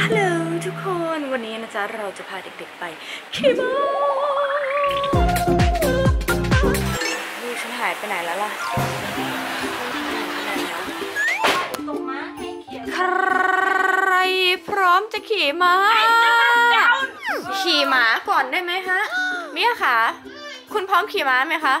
ฮัลโหลทุกคนวันนี้นะจ๊ะ เราจะพาเด็กๆไปขี่ม้าลูกฉันหายไปไหนแล้วล่ะใครพร้อมจะขี่ม้า ขี่ม้าก่อนได้ไหมฮะเมียคะคุณพร้อมขี่ม้าไหมคะ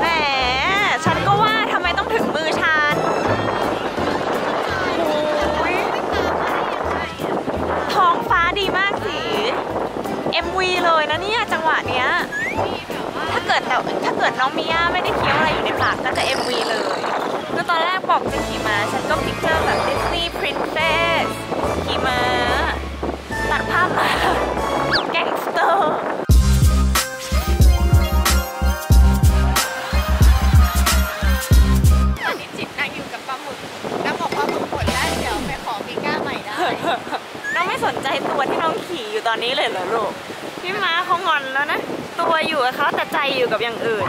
แหม ฉันก็ว่าทำไมต้องถึงมือฉันท้องฟ้าดีมากสิ MV เลยนะเนี่ย จังหวะเนี้ย ถ้าเกิดแต่ถ้าเกิดน้องมิย่าไม่ได้เคี้ยวอะไรอยู่ในปากก็จะ MV เลยแล้วตอนแรกบอกจะขี่ม้าฉันก็พิกเจอร์แบบดิสนีย์พริน ไม่สนใจตัวที่น้องขี่อยู่ตอนนี้เลยเหรอลูก พี่ม้าเขางอนแล้วนะ ตัวอยู่กับเขาแต่ใจอยู่กับอย่างอื่น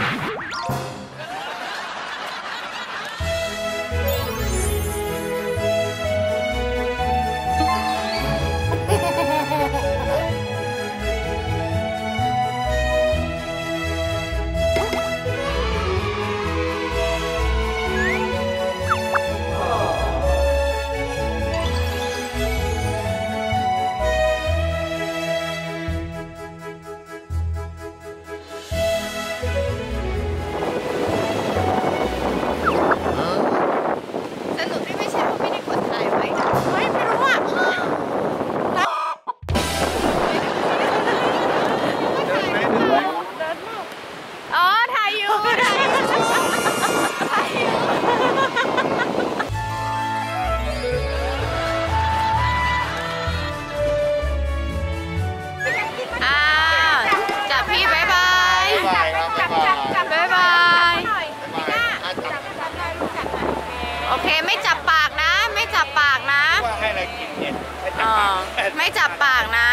ไม่จับปากนะ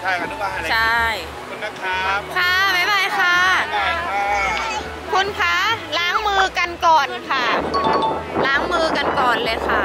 ใช่ครับนึกว่าให้อะไรใช่ขอบคุณนะครับค่ะบ๊ายบายค่ะบ๊ายบายค่ะคุณคะล้างมือกันก่อนค่ะ ล้างมือกันก่อนเลยค่ะ